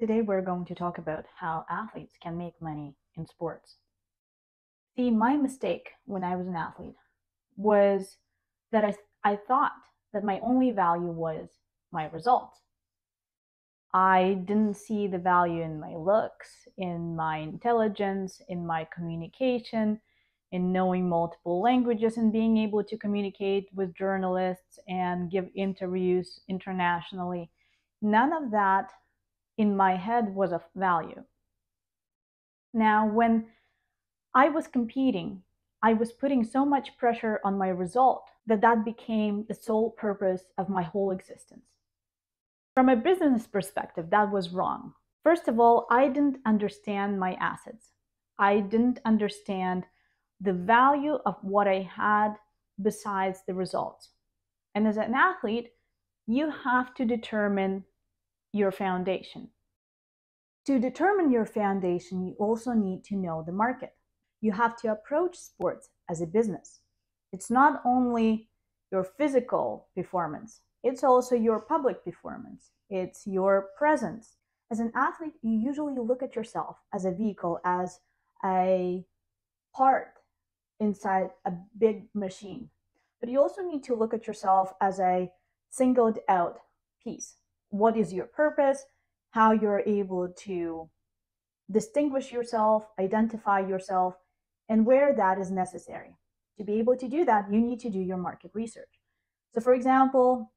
Today, we're going to talk about how athletes can make money in sports. See, my mistake when I was an athlete was that I, I thought that my only value was my results. I didn't see the value in my looks, in my intelligence, in my communication, in knowing multiple languages and being able to communicate with journalists and give interviews internationally. None of that in my head was of value. Now, when I was competing, I was putting so much pressure on my result that that became the sole purpose of my whole existence. From a business perspective, that was wrong. First of all, I didn't understand my assets. I didn't understand the value of what I had besides the results. And as an athlete, you have to determine your foundation. To determine your foundation, you also need to know the market. You have to approach sports as a business. It's not only your physical performance, it's also your public performance, it's your presence. As an athlete, you usually look at yourself as a vehicle, as a part inside a big machine. But you also need to look at yourself as a singled out piece what is your purpose, how you're able to distinguish yourself, identify yourself, and where that is necessary. To be able to do that, you need to do your market research. So, for example,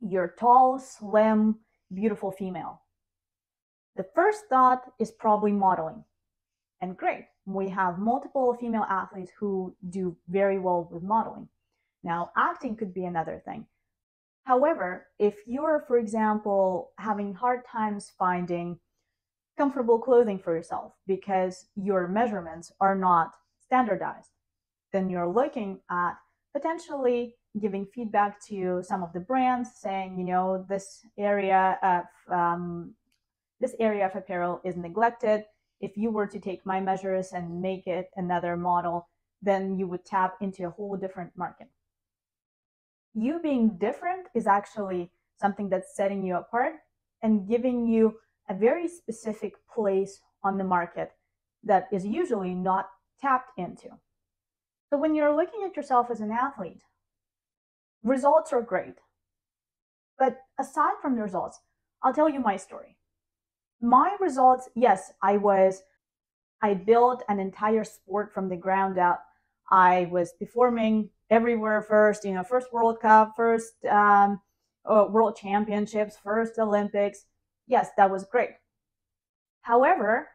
you're tall, slim, beautiful female. The first thought is probably modeling. And great, we have multiple female athletes who do very well with modeling. Now, acting could be another thing. However, if you're, for example, having hard times finding comfortable clothing for yourself because your measurements are not standardized, then you're looking at potentially giving feedback to some of the brands saying, you know, this area of um, this area of apparel is neglected. If you were to take my measures and make it another model, then you would tap into a whole different market you being different is actually something that's setting you apart and giving you a very specific place on the market that is usually not tapped into. So when you're looking at yourself as an athlete, results are great. But aside from the results, I'll tell you my story. My results, yes, I was, I built an entire sport from the ground up. I was performing everywhere first, you know, first World Cup, first um, uh, World Championships, first Olympics. Yes, that was great. However,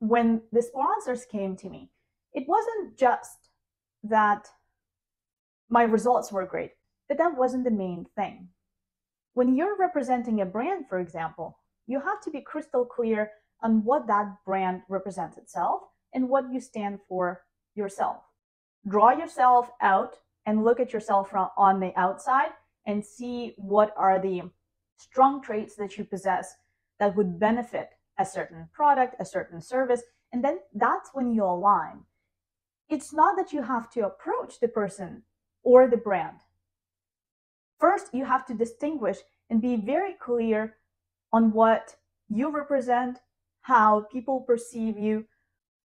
when the sponsors came to me, it wasn't just that my results were great, but that wasn't the main thing. When you're representing a brand, for example, you have to be crystal clear on what that brand represents itself and what you stand for yourself. Draw yourself out and look at yourself from on the outside and see what are the strong traits that you possess that would benefit a certain product, a certain service, and then that's when you align. It's not that you have to approach the person or the brand. First, you have to distinguish and be very clear on what you represent, how people perceive you,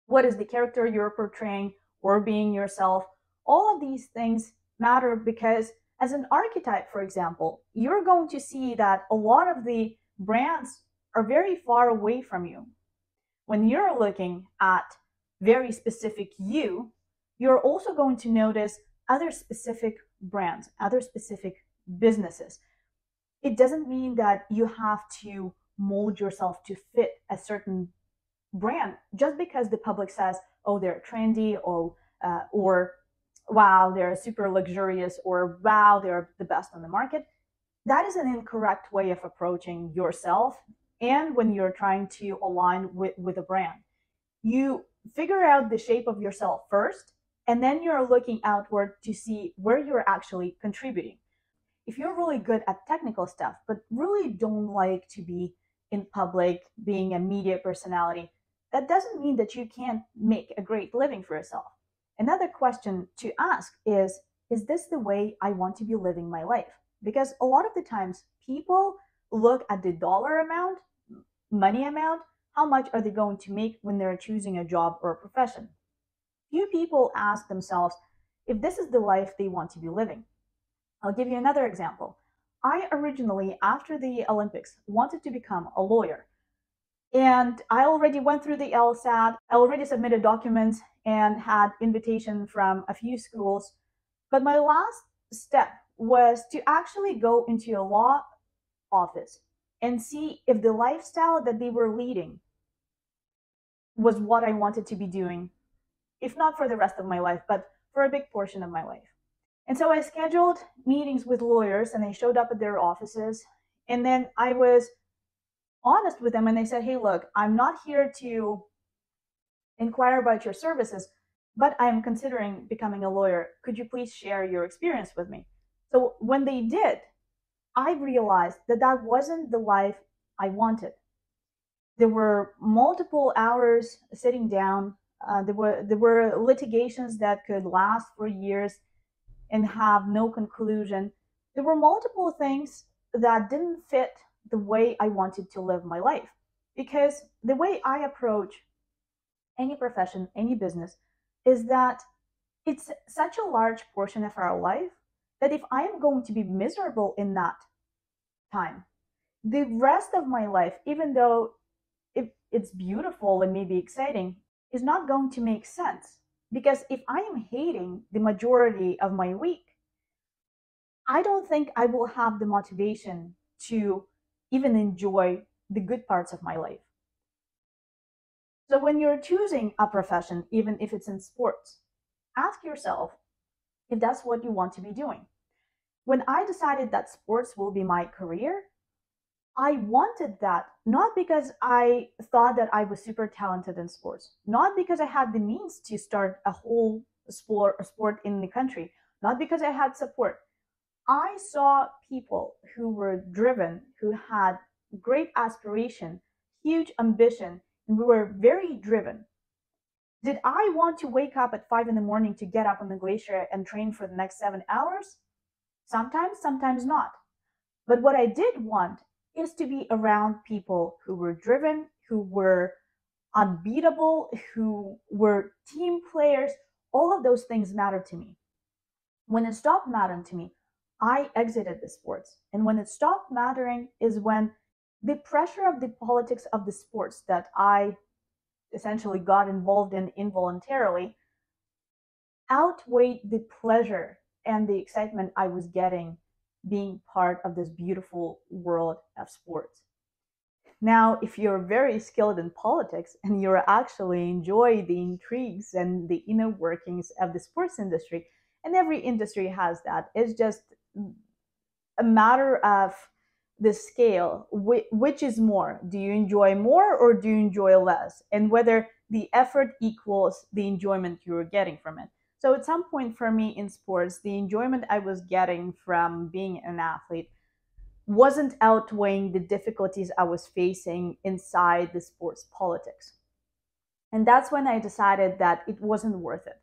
what is the character you're portraying or being yourself, all of these things matter because as an archetype, for example, you're going to see that a lot of the brands are very far away from you. When you're looking at very specific you, you're also going to notice other specific brands, other specific businesses. It doesn't mean that you have to mold yourself to fit a certain brand just because the public says, oh, they're trendy or, uh, or wow, they're super luxurious or wow, they're the best on the market. That is an incorrect way of approaching yourself and when you're trying to align with, with a brand. You figure out the shape of yourself first, and then you're looking outward to see where you're actually contributing. If you're really good at technical stuff, but really don't like to be in public, being a media personality, that doesn't mean that you can't make a great living for yourself. Another question to ask is Is this the way I want to be living my life? Because a lot of the times people look at the dollar amount money amount, how much are they going to make when they're choosing a job or a profession? Few people ask themselves if this is the life they want to be living. I'll give you another example. I originally, after the Olympics, wanted to become a lawyer. And I already went through the LSAT, I already submitted documents and had invitation from a few schools. But my last step was to actually go into a law office and see if the lifestyle that they were leading was what I wanted to be doing, if not for the rest of my life, but for a big portion of my life. And so I scheduled meetings with lawyers and they showed up at their offices. And then I was honest with them and they said, hey, look, I'm not here to inquire about your services, but I'm considering becoming a lawyer. Could you please share your experience with me? So when they did, I realized that that wasn't the life I wanted. There were multiple hours sitting down. Uh, there were there were litigations that could last for years and have no conclusion. There were multiple things that didn't fit the way I wanted to live my life because the way I approach any profession, any business, is that it's such a large portion of our life that if I am going to be miserable in that time, the rest of my life, even though it, it's beautiful and maybe exciting, is not going to make sense. Because if I am hating the majority of my week, I don't think I will have the motivation to even enjoy the good parts of my life. So when you're choosing a profession, even if it's in sports, ask yourself if that's what you want to be doing. When I decided that sports will be my career, I wanted that not because I thought that I was super talented in sports, not because I had the means to start a whole sport, sport in the country, not because I had support. I saw people who were driven, who had great aspiration, huge ambition, and we were very driven. Did I want to wake up at five in the morning to get up on the glacier and train for the next seven hours? Sometimes, sometimes not. But what I did want is to be around people who were driven, who were unbeatable, who were team players. All of those things mattered to me. When it stopped mattering to me, I exited the sports. And when it stopped mattering is when the pressure of the politics of the sports that I essentially got involved in involuntarily outweighed the pleasure and the excitement I was getting being part of this beautiful world of sports. Now, if you're very skilled in politics and you actually enjoy the intrigues and the inner workings of the sports industry, and every industry has that, it's just a matter of the scale. Which is more? Do you enjoy more or do you enjoy less? And whether the effort equals the enjoyment you're getting from it. So at some point for me in sports, the enjoyment I was getting from being an athlete wasn't outweighing the difficulties I was facing inside the sports politics. And that's when I decided that it wasn't worth it.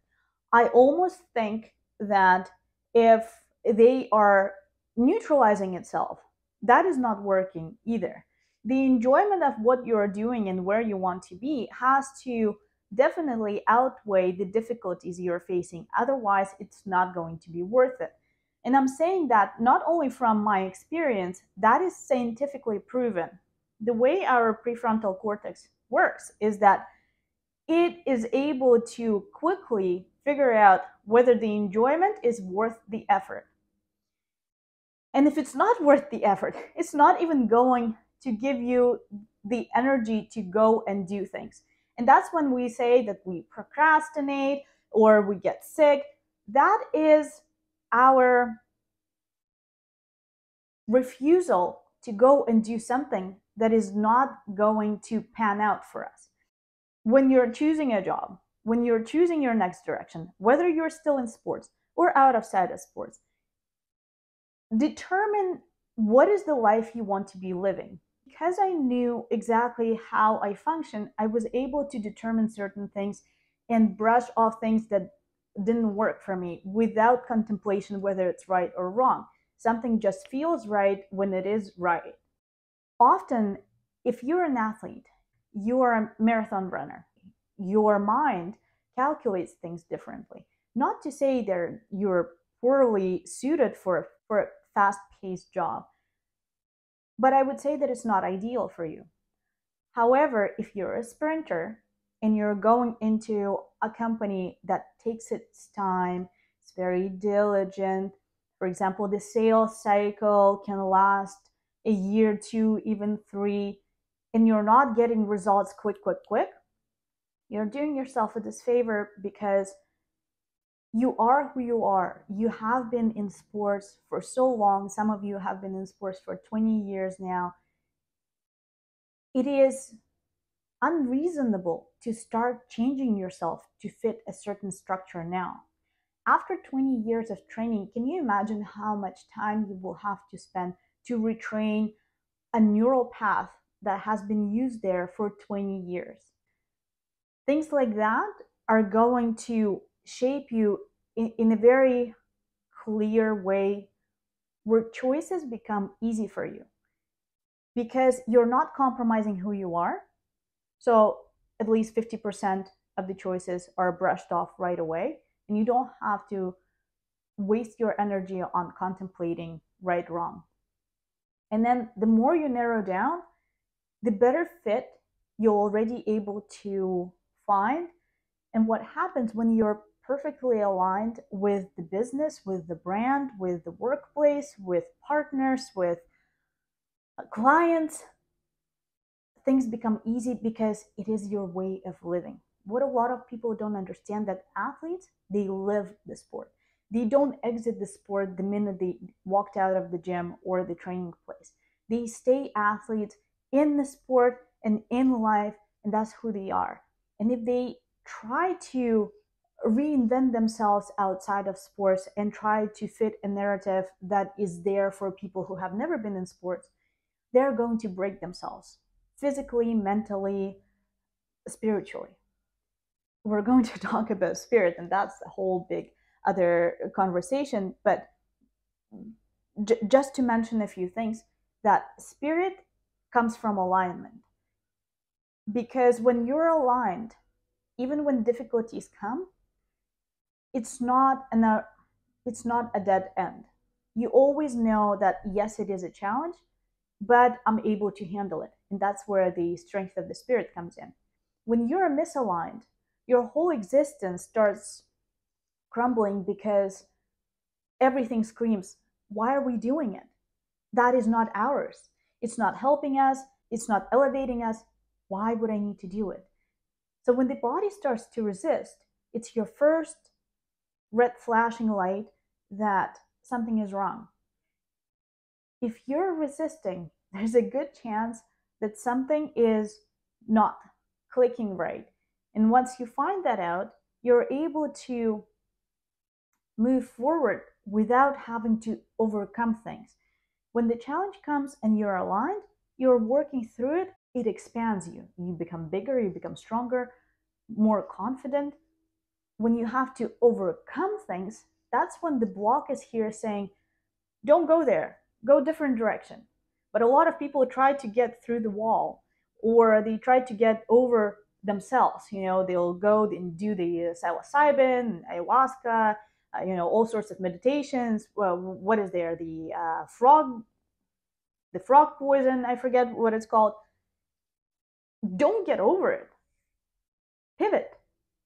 I almost think that if they are neutralizing itself, that is not working either. The enjoyment of what you're doing and where you want to be has to definitely outweigh the difficulties you're facing. Otherwise, it's not going to be worth it. And I'm saying that not only from my experience, that is scientifically proven. The way our prefrontal cortex works is that it is able to quickly figure out whether the enjoyment is worth the effort. And if it's not worth the effort, it's not even going to give you the energy to go and do things. And that's when we say that we procrastinate or we get sick. That is our refusal to go and do something that is not going to pan out for us. When you're choosing a job, when you're choosing your next direction, whether you're still in sports or out of side of sports, determine what is the life you want to be living because I knew exactly how I function, I was able to determine certain things and brush off things that didn't work for me without contemplation whether it's right or wrong. Something just feels right when it is right. Often if you're an athlete, you are a marathon runner, your mind calculates things differently. Not to say that you're poorly suited for, for fast paced job, but I would say that it's not ideal for you. However, if you're a sprinter and you're going into a company that takes its time, it's very diligent. For example, the sales cycle can last a year, two, even three, and you're not getting results quick, quick, quick, you're doing yourself a disfavor because you are who you are. You have been in sports for so long. Some of you have been in sports for 20 years now. It is unreasonable to start changing yourself to fit a certain structure now. After 20 years of training, can you imagine how much time you will have to spend to retrain a neural path that has been used there for 20 years? Things like that are going to shape you in, in a very clear way where choices become easy for you because you're not compromising who you are so at least 50% of the choices are brushed off right away, and you don't have to waste your energy on contemplating right wrong. And then the more you narrow down, the better fit you're already able to find. And what happens when you're perfectly aligned with the business, with the brand, with the workplace, with partners, with uh, clients, things become easy because it is your way of living. What a lot of people don't understand that athletes, they live the sport. They don't exit the sport the minute they walked out of the gym or the training place. They stay athletes in the sport and in life, and that's who they are. And if they try to reinvent themselves outside of sports and try to fit a narrative that is there for people who have never been in sports, they're going to break themselves physically, mentally, spiritually. We're going to talk about spirit, and that's a whole big other conversation. But j- just to mention a few things, that spirit comes from alignment. Because when you're aligned, even when difficulties come, it's not an, a, it's not a dead end. You always know that yes, it is a challenge, but I'm able to handle it. And that's where the strength of the spirit comes in. When you're misaligned, your whole existence starts crumbling because everything screams, Why are we doing it? That is not ours. It's not helping us. It's not elevating us. Why would I need to do it? So when the body starts to resist, it's your first red flashing light that something is wrong if you're resisting, there's a good chance that something is not clicking right. And once you find that out, you're able to move forward without having to overcome things. When the challenge comes and you're aligned, you're working through it, it expands you. You become bigger, you become stronger, more confident. When you have to overcome things, that's when the block is here saying, don't go there go different direction. But a lot of people try to get through the wall or they try to get over themselves. You know, they'll go and do the psilocybin, ayahuasca, uh, you know, all sorts of meditations. Well, what is there? The uh, frog, the frog poison. I forget what it's called. Don't get over it. Pivot,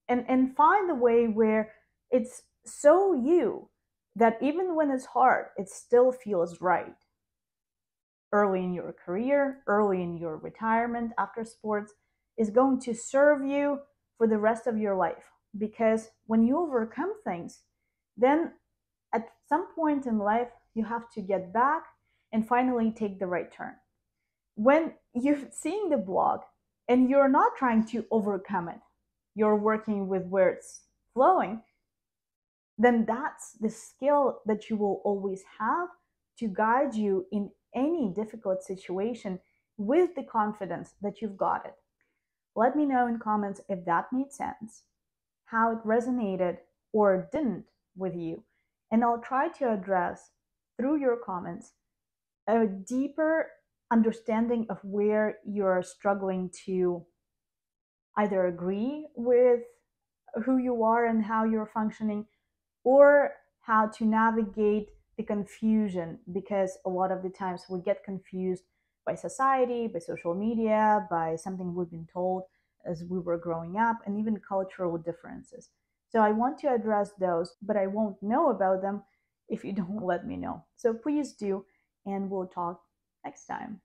and and find the way where it's so you that even when it's hard, it still feels right. Early in your career, early in your retirement after sports is going to serve you for the rest of your life. Because when you overcome things, then at some point in life, you have to get back and finally take the right turn. When you're seeing the blog and you're not trying to overcome it, you're working with where it's flowing, then that's the skill that you will always have to guide you in any difficult situation with the confidence that you've got it. Let me know in comments if that made sense, how it resonated or didn't with you, and I'll try to address through your comments a deeper understanding of where you're struggling to either agree with who you are and how you're functioning or how to navigate the confusion because a lot of the times we get confused by society, by social media, by something we've been told as we were growing up, and even cultural differences. So I want to address those, but I won't know about them if you don't let me know. So please do, and we'll talk next time.